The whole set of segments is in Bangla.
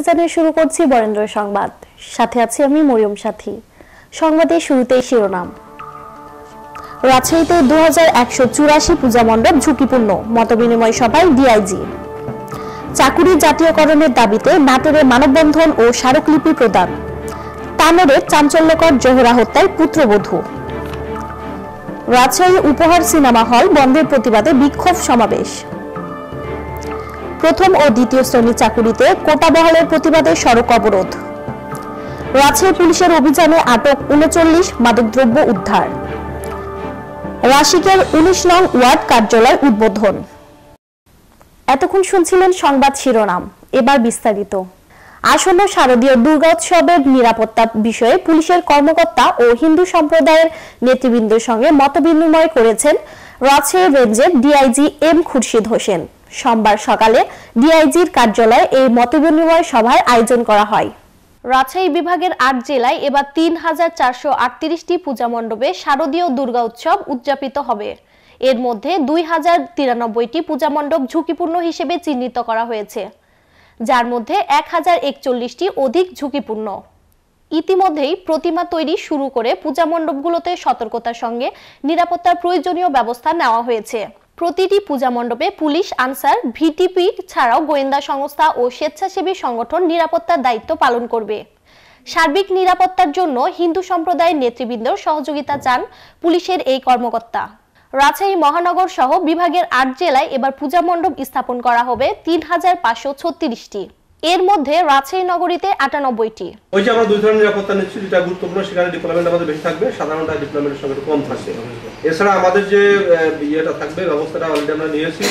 জানিয়ে শুরু করছি বরেন্দ্র সংবাদ। সাথে আছি আমি মরিয়ম সাথী। সংবাদের শুরুতেই শিরোনাম। রাজশাহীতে দু হাজার একশো চুরাশি পূজা মণ্ডপ ঝুঁকিপূর্ণ, মতবিনিময় সভায় ডিআইজি। চাকুরি জাতীয়করণের দাবিতে নাটোরে মানববন্ধন ও স্মারকলিপি প্রদান। তানোরের চাঞ্চল্যকর জোহরা হত্যায় পুত্রবধূ। রাজশাহী উপহার সিনেমা হল বন্ধের প্রতিবাদে বিক্ষোভ সমাবেশ। প্রথম ও দ্বিতীয় শ্রেণির চাকুরিতে কোটা বহালের প্রতিবাদে সড়ক অবরোধ। রাজশাহী পুলিশের অভিযানে আটক উনচল্লিশ মাদকদ্রব্য উদ্ধার। রাশিকের উনিশ নং ওয়ার্ড কার্যালয় উদ্বোধন। এতক্ষণ শুনছিলেন সংবাদ শিরোনাম, এবার বিস্তারিত। আসন্ন শারদীয় দুর্গোৎসবের নিরাপত্তা বিষয়ে পুলিশের কর্মকর্তা ও হিন্দু সম্প্রদায়ের নেতৃবৃন্দের সঙ্গে মতবিনিময় করেছেন রাজশাহী রেঞ্জের ডিআইজি এম খুরশিদ হোসেন। সোমবার সকালে ডিআইজির কার্যালয়ে এই মতবিনিময় সভার আয়োজন করা হয়। রাজশাহী বিভাগের আট জেলায় এবার তিন হাজার চারশো আটত্রিশটি পূজা মণ্ডপে শারদীয় দুর্গা উৎসব উদযাপিত হবে। এর মধ্যে দুই হাজার তিরানব্বইটি পূজা মণ্ডপ ঝুঁকিপূর্ণ হিসেবে চিহ্নিত করা হয়েছে। যার মধ্যে এক হাজার একচল্লিশটি অধিক ঝুঁকিপূর্ণ। ইতিমধ্যেই প্রতিমা তৈরি শুরু করে পূজা মণ্ডপগুলোতে সতর্কতার সঙ্গে নিরাপত্তার প্রয়োজনীয় ব্যবস্থা নেওয়া হয়েছে। প্রতিটি পূজা মণ্ডপে পুলিশ, আনসার, ভিটিপি ছাড়াও গোয়েন্দা সংস্থা ও স্বেচ্ছাসেবী সংগঠন নিরাপত্তার দায়িত্ব পালন করবে। সার্বিক নিরাপত্তার জন্য হিন্দু সম্প্রদায়ের নেতৃবৃন্দ সহযোগিতা চান পুলিশের এই কর্মকর্তা। রাজশাহী মহানগর সহ বিভাগের আট জেলায় এবার পূজা মণ্ডপ স্থাপন করা হবে তিন হাজার পাঁচশো ছত্রিশটি। এর মধ্যে রাজশাহী নগরীতে আটানব্বইটি। ওই যে আমরা দুই ধরনের নিরাপত্তা নিচ্ছি যেটা গুরুত্বপূর্ণ, সেখানে ডিপ্লয়মেন্ট আমাদের বেশি থাকবে সাধারণত ডিপ্লয়মেন্টের সঙ্গে কম থাকবে। এছাড়া আমাদের যে ইয়েটা থাকবে, ব্যবস্থাটা অলরেডি আমরা নিয়েছি,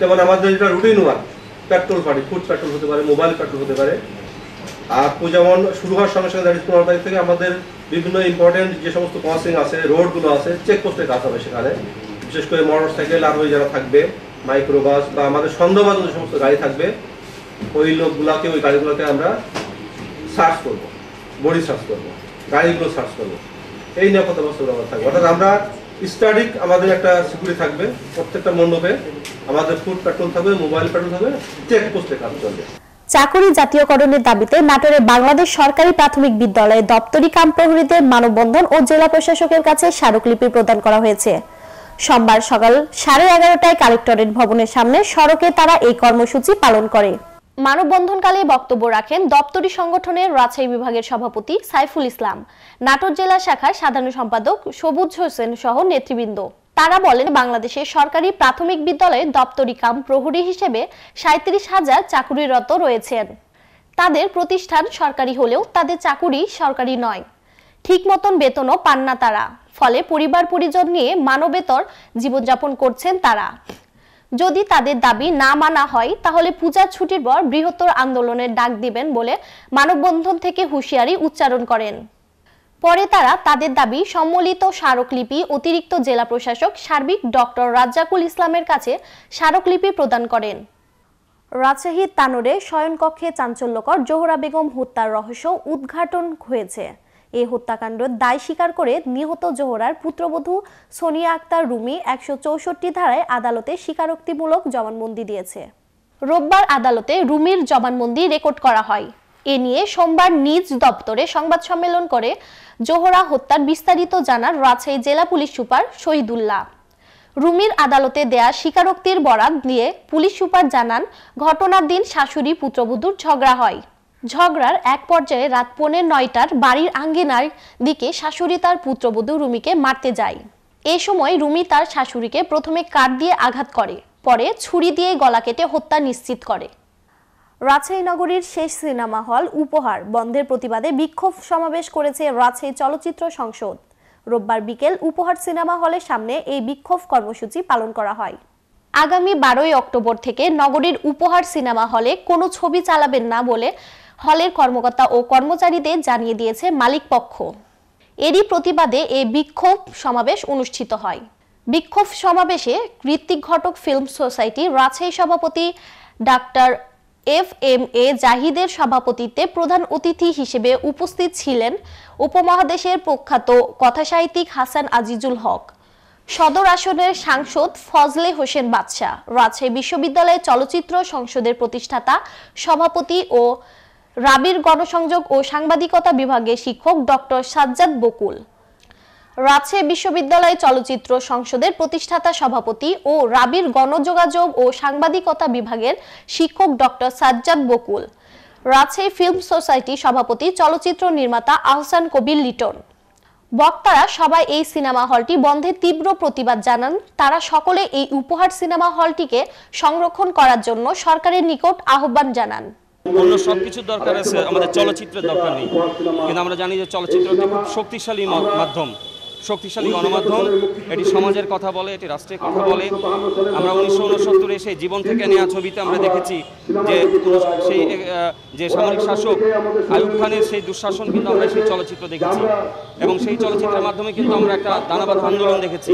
যেমন আমাদের যেটা routine work patrol party food patrol হতে পারে মোবাইল পেট্রোল হতে পারে। আর যেমন শুরু হওয়ার সঙ্গে সঙ্গে ইজ পনেরো তারিখ থেকে আমাদের বিভিন্ন ইম্পর্টেন্ট যে সমস্ত ক্রসিং আছে রোডগুলো আছে চেকপোস্টের কাজ হবে সেখানে। বিশেষ করে মোটর সাইকেল আর ওই যারা থাকবে মাইক্রোবাস বা আমাদের সন্দেহবাদ যে সমস্ত গাড়ি থাকবে ওই লোকগুলাকে, ওই গাড়িগুলোকে আমরা সার্চ করব বডি সার্চ করব, গাড়িগুলো সার্চ করব। এই নিরাপত্তা ব্যবস্থাগুলো আমরা থাকবে। অর্থাৎ আমরা স্টাডিক আমাদের একটা সিকিউরিটি থাকবে, প্রত্যেকটা মণ্ডপে আমাদের ফুড পেট্রোল থাকবে মোবাইল পেট্রোল থাকবে চেকপোস্টে কাজ চলবে। চাকরি জাতীয়করণের দাবিতে নাটোরে বাংলাদেশ সরকারি প্রাথমিক বিদ্যালয়ে দপ্তরি কাম প্রহরীদের মানববন্ধন ও জেলা প্রশাসকের কাছে স্মারকলিপি প্রদান করা হয়েছে। সোমবার সকাল সাড়ে এগারোটায় কালেক্টরেট ভবনের সামনে সড়কে তারা এই কর্মসূচি পালন করে। মানববন্ধনকালে বক্তব্য রাখেন দপ্তরি সংগঠনের রাজশাহী বিভাগের সভাপতি সাইফুল ইসলাম। নাটোর জেলা শাখার সাধারণ সম্পাদক সবুজ হোসেন সহ নেতৃবৃন্দ। তারা বলেন, বাংলাদেশের সরকারি প্রাথমিক বিদ্যালয়ে দপ্তরি কাম প্রহরী হিসেবে সাঁত্রিশ হাজার চাকুরিরত রয়েছেন। তাদের প্রতিষ্ঠান সরকারি হলেও তাদের চাকুরি সরকারি নয়। ঠিক মতন বেতনও পান না তারা। ফলে পরিবার পরিজন নিয়ে মানবেতর জীবনযাপন করছেন তারা। যদি তাদের দাবি না মানা হয়, তাহলে পূজার ছুটির পর বৃহত্তর আন্দোলনের ডাক দিবেন বলে মানববন্ধন থেকে হুঁশিয়ারি উচ্চারণ করেন। পরে তারা তাদের দাবি সম্মিলিত স্মারকলিপি অতিরিক্ত জেলা প্রশাসক সার্বিক ডক্টর রাজ্জাকুল ইসলামের কাছে স্মারকলিপি প্রদান করেন। রাজশাহীর তানোরে শয়নকক্ষে চাঞ্চল্যকর জোহরা বেগম হত্যার রহস্য উদ্ঘাটন হয়েছে। এই হত্যাকাণ্ড দায় স্বীকার করে নিহত জোহরার পুত্রবধূ সোনিয়া আক্তার রুমি একশো চৌষট্টি ধারায় আদালতে স্বীকারোক্তিমূলক জবানবন্দি দিয়েছে। রোববার আদালতে রুমির জবানবন্দি রেকর্ড করা হয়। এ নিয়ে সোমবার নিজ দপ্তরে সংবাদ সম্মেলন করে জোহরা হত্যার বিস্তারিত জানার রাজশাহী জেলা পুলিশ সুপার শহীদুল্লাহ। রুমির আদালতে দেয়া স্বীকারোক্তির বরাত দিয়ে পুলিশ সুপার জানান, ঘটনার দিন শাশুড়ি পুত্রবধূর ঝগড়া হয়। ঝগড়ার এক পর্যায়ে রাত পৌনে নয়টার বাড়ির আঙ্গিনার দিকে শাশুড়ি তার পুত্রবধূ রুমিকে মারতে যায়। এ সময় রুমি তার শাশুড়িকে প্রথমে কাঠ দিয়ে আঘাত করে পরে ছুরি দিয়ে গলা কেটে হত্যা নিশ্চিত করে। রাজশাহী নগরীর শেষ সিনেমা হল উপহার বন্ধের প্রতিবাদে বিক্ষোভ সমাবেশ করেছে রাজশাহী চলচ্চিত্র সংসদ। রোববার বিকেল উপহার সিনেমা হলের সামনে এই বিক্ষোভ কর্মসূচি পালন করা হয়। আগামী বারোই অক্টোবর থেকে নগরীর উপহার সিনেমা হলে কোনো ছবি চালাবেন না বলে হলের কর্মকর্তা ও কর্মচারীদের জানিয়ে দিয়েছে মালিক পক্ষ এরই প্রতিবাদে এই বিক্ষোভ সমাবেশ অনুষ্ঠিত হয়। বিক্ষোভ সমাবেশে ঋত্বিক ঘটক ফিল্ম সোসাইটি রাজশাহী সভাপতি ডাক্তার এফ এম এ জাহিদের সভাপতিত্বে প্রধান অতিথি হিসেবে উপস্থিত ছিলেন উপমহাদেশের প্রখ্যাত কথাসাহিত্যিক হাসান আজিজুল হক। সদর আসনের সাংসদ ফজলে হোসেন বাদশাহ, রাজশাহী বিশ্ববিদ্যালয়ের চলচ্চিত্র সংসদের প্রতিষ্ঠাতা সভাপতি ও রাবির গণসংযোগ ও সাংবাদিকতা বিভাগে শিক্ষক ডক্টর সাজ্জাদ বকুল। রাজশাহী বিশ্ববিদ্যালয় চলচ্চিত্র সংসদের প্রতিষ্ঠাতা সভাপতি ও রাবির গণযোগাযোগ ও সাংবাদিকতা বিভাগের শিক্ষক doctor Sajjad Bakul. Rajshahi film society সভাপতি, চলচ্চিত্র নির্মাতা আহসান কবির লিটন। বক্তারা সবাই এই সিনেমা হলটি বন্ধে তীব্র প্রতিবাদ জানান। তারা সকলে এই উপহার সিনেমা হলটিকে সংরক্ষণ করার জন্য সরকারের নিকট আহ্বান জানান। অন্য সব কিছুর দরকার আছে, আমাদের চলচ্চিত্রের দরকার নেই। কিন্তু আমরা জানি যে চলচ্চিত্র একটি খুব শক্তিশালী মাধ্যম। শক্তিশালী গণমাধ্যম, এটি সমাজের কথা বলে, এটি রাষ্ট্রের কথা বলে। আমরা উনিশশো উনসত্তরে সেই জীবন থেকে নেওয়া ছবিতে আমরা দেখেছি যে সেই যে সামরিক শাসক আয়ুব খানের সেই দুঃশাসন কিন্তু আমরা সেই চলচ্চিত্র দেখেছি। এবং সেই চলচ্চিত্রের মাধ্যমে কিন্তু আমরা একটা দানাবাদ আন্দোলন দেখেছি।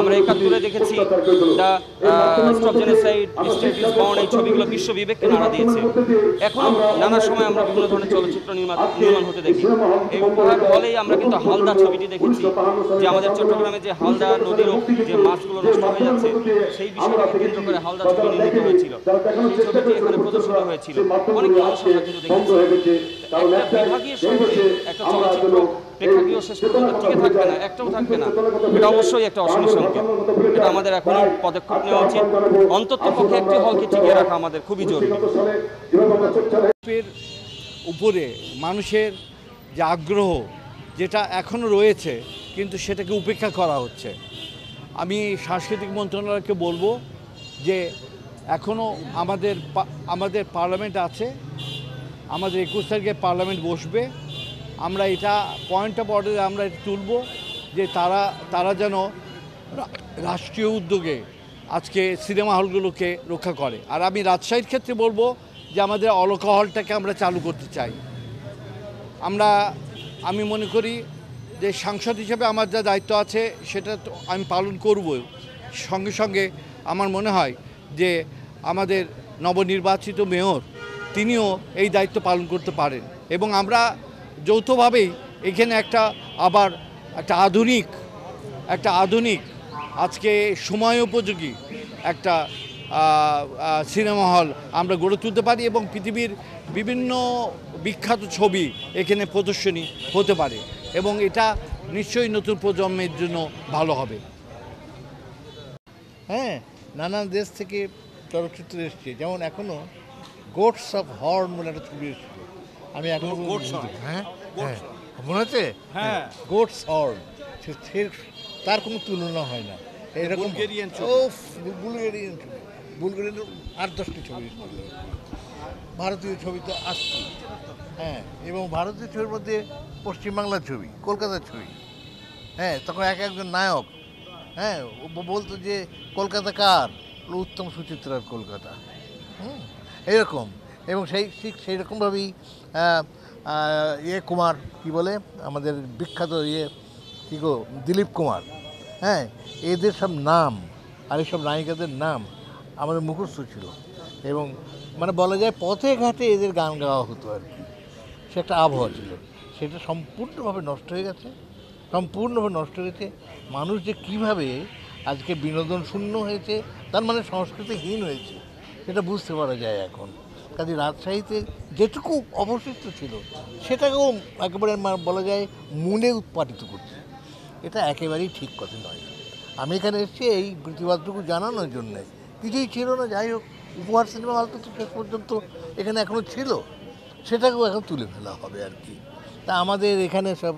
আমরা একাত্তরে দেখেছি এই ছবিগুলো বিশ্ব বিবেককে নাড়া দিয়েছে। এখন নানা সময় আমরা বিভিন্ন ধরনের চলচ্চিত্র নির্মাণ নির্মাণ হতে দেখি। এই উপহার হলেই আমরা কিন্তু হালদা ছবিটি দেখেছি। যে আমাদের চট্টগ্রামে যে হালদা নদীর যে মাছগুলো নষ্ট হয়ে যাচ্ছে সেই বিষয়টাকে কেন্দ্র করে হালদা ছবি নির্মিত হয়েছিল সেই ছবিটি এখানে প্রদর্শিত হয়েছিল। অনেক মানুষ আমরা কিন্তু দেখেছি। একটা বিভাগীয় শহরে একটা চলচ্চিত্র প্রেক্ষাগৃহ শেষ পর্যন্ত টিকে থাকবে না একটাও থাকবে না। এটা অবশ্যই একটা অশনি সংকেত। এটা আমাদের এখনই পদক্ষেপ নেওয়া উচিত। অন্তত পক্ষে একটি হলকে টিকিয়ে রাখা আমাদের খুবই জরুরি। উপরে মানুষের যে আগ্রহ যেটা এখনও রয়েছে কিন্তু সেটাকে উপেক্ষা করা হচ্ছে। আমি সাংস্কৃতিক মন্ত্রণালয়কে বলব যে এখনও আমাদের আমাদের পার্লামেন্ট আছে, আমাদের একুশ তারিখে পার্লামেন্ট বসবে। আমরা এটা পয়েন্ট অফ অর্ডারে আমরা এটা তুলব যে তারা তারা যেন রাষ্ট্রীয় উদ্যোগে আজকে সিনেমা হলগুলোকে রক্ষা করে। আর আমি রাজশাহীর ক্ষেত্রে বলব যে আমাদের অলকা হলটাকে আমরা চালু করতে চাই। আমরা, আমি মনে করি যে সাংসদ হিসেবে আমার যা দায়িত্ব আছে, সেটা তো আমি পালন করব। সঙ্গে সঙ্গে আমার মনে হয় যে আমাদের নবনির্বাচিত মেয়র, তিনিও এই দায়িত্ব পালন করতে পারেন। এবং আমরা যৌথভাবেই এখানে একটা আবার একটা আধুনিক একটা আধুনিক, আজকে সময় উপযোগী একটা সিনেমা হল আমরা গড়ে তুলতে পারি এবং পৃথিবীর বিভিন্ন বিখ্যাত ছবি এখানে প্রদর্শনী হতে পারে। এবং এটা নিশ্চয়ই নতুন প্রজন্মের জন্য ভালো হবে। হ্যাঁ নানান দেশ থেকে চলচ্চিত্র এসছে। যেমন এখনও গোটস অফ হর্ন বলে একটা ছবি এসেছিল। আমি এখনও হ্যাঁ? হ্যাঁ। মনে হচ্ছে হ্যাঁ। গোটস হর্ন তার কোনো তুলনা হয় না। এরকম বুলগেরিয়ান ও বুলগেরিয়ান বুলগেরিয়ান আট দশটি ছবি ভারতীয় ছবি তো আসছে। হ্যাঁ এবং ভারতীয় ছবির মধ্যে পশ্চিমবাংলার ছবি, কলকাতার ছবি। হ্যাঁ তখন এক একজন নায়ক। হ্যাঁ বলতো যে, কলকাতা কার? উত্তম সুচিত্রার কলকাতা। হুম এরকম এবং সেই, ঠিক সেই রকমভাবেই ইয়ে কুমার, কি বলে, আমাদের বিখ্যাত ইয়ে কী গো, দিলীপ কুমার। হ্যাঁ এদের সব নাম, আর এসব নায়িকাদের নাম আমাদের মুখস্থ ছিল। এবং মানে বলা যায় পথে ঘাটে এদের গান গাওয়া হতো আর কি। সে একটা আবহাওয়া ছিল। সেটা সম্পূর্ণভাবে নষ্ট হয়ে গেছে। সম্পূর্ণভাবে নষ্ট হয়ে গেছে। মানুষ যে কীভাবে আজকে বিনোদন শূন্য হয়েছে, তার মানে সংস্কৃতিহীন হয়েছে, সেটা বুঝতে পারা যায় এখন। কাজে রাজশাহীতে যেটুকু অবশিষ্ট ছিল, সেটাকেও একেবারে বলা যায় মূলে উৎপাদিত করছে। এটা একেবারেই ঠিক কথা নয়। আমি এখানে এসেছি এই প্রতিবাদটুকু জানানোর জন্যে। কিছুই ছিল না, যাই হোক। উপহার সিনেমা হল তো শেষ পর্যন্ত এখানে এখনও ছিল, সেটাকেও এখন তুলে ফেলা হবে আর কি। তা আমাদের এখানে সব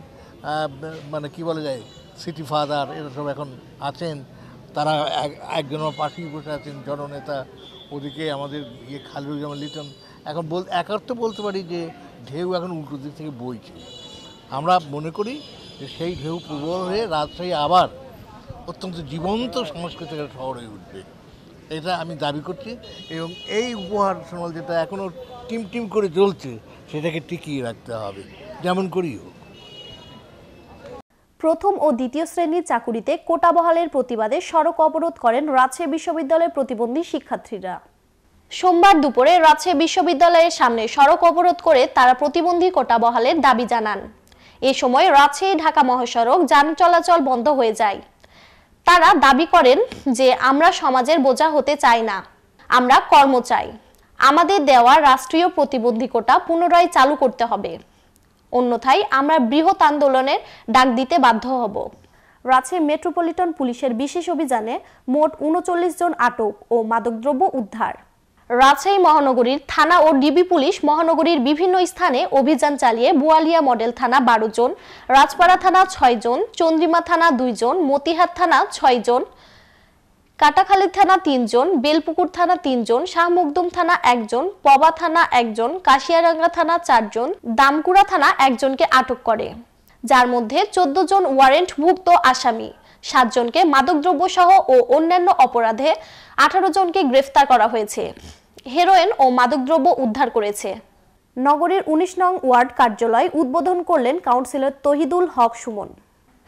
মানে কি বলা যায় সিটি ফাদার এরা সব এখন আছেন। তারা এক- একজন পাশেই বসে আছেন, জননেতা। ওদিকে আমাদের ইয়ে খালিরুজ্জামান লিটন। এখন বল একার্থ বলতে পারি যে ঢেউ এখন উল্টো দিক থেকে বইছে। আমরা মনে করি যে সেই ঢেউ প্রবল হয়ে রাজশাহী আবার অত্যন্ত জীবন্ত সাংস্কৃতিক একটা শহর হয়ে উঠবে। এটা আমি দাবি করছি এবং এই উপহার সিনেমা যেটা এখনও টিম টিম করে চলছে সেটাকে টিকিয়ে রাখতে হবে। যেমন করেই হোক প্রথম ও দ্বিতীয় শ্রেণির চাকুরিতে কোটা বহালের প্রতিবাদে সড়ক অবরোধ করেন রাজশাহী বিশ্ববিদ্যালয়ের প্রতিবন্ধী শিক্ষার্থীরা। সোমবার দুপুরে রাজশাহী বিশ্ববিদ্যালয়ের সামনে সড়ক অবরোধ করে তারা প্রতিবন্ধী কোটা বহালের দাবি জানান। এ সময় রাজশাহী ঢাকা মহাসড়ক যান চলাচল বন্ধ হয়ে যায়। তারা দাবি করেন যে আমরা সমাজের বোঝা হতে চাই না, আমরা কর্ম চাই। আমাদের দেওয়া রাষ্ট্রীয় প্রতিবন্ধী পুনরায় চালু করতে হবে। অন্যথায় আমরা বৃহৎ আন্দোলনের ডাক দিতে বাধ্য হব। রাজশাহী মেট্রোপলিটন পুলিশের বিশেষ অভিযানে মোট উনচল্লিশ জন আটক ও মাদকদ্রব্য উদ্ধার। রাজশাহী মহানগরীর থানা ও ডিবি পুলিশ মহানগরীর বিভিন্ন স্থানে অভিযান চালিয়ে বুয়ালিয়া মডেল থানা বারো জন, রাজপাড়া থানা ছয় জন, চন্দ্রিমা থানা দুই জন, মতিহাট থানা ছয় জন, কাটাখালী থানা তিনজন বেলপুকুর থানা তিনজন শাহমুকদুম থানা একজন পবা থানা একজন কাশিয়ারাঙ্গা থানা চারজন দামকুড়া থানা একজনকে আটক করে। যার মধ্যে চোদ্দ জন ওয়ারেন্টভুক্ত আসামি। সাতজনকে মাদকদ্রব্য সহ ও অন্যান্য অপরাধে আঠারো জনকে গ্রেফতার করা হয়েছে। হেরোইন ও মাদকদ্রব্য উদ্ধার করেছে। নগরীর উনিশ নং ওয়ার্ড কার্যালয় উদ্বোধন করলেন কাউন্সিলর তহিদুল হক সুমন।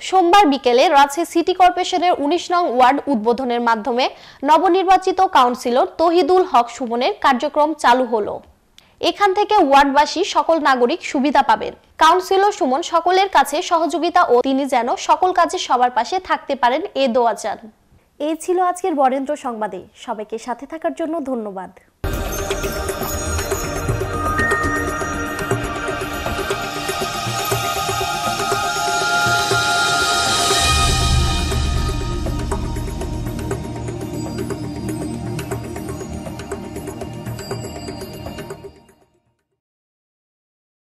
সোমবার বিকেলে রাজশাহী সিটি কর্পোরেশনের উনিশ নং ওয়ার্ড উদ্বোধনের মাধ্যমে নবনির্বাচিত কাউন্সিলর তহিদুল হক সুমনের কার্যক্রম চালু হলো। এখান থেকে ওয়ার্ডবাসী সকল নাগরিক সুবিধা পাবেন। কাউন্সিলর সুমন সকলের কাছে সহযোগিতা ও তিনি যেন সকল কাজে সবার পাশে থাকতে পারেন এ দোয়া চান। এই ছিল আজকের বরেন্দ্র সংবাদে। সবাইকে সাথে থাকার জন্য ধন্যবাদ।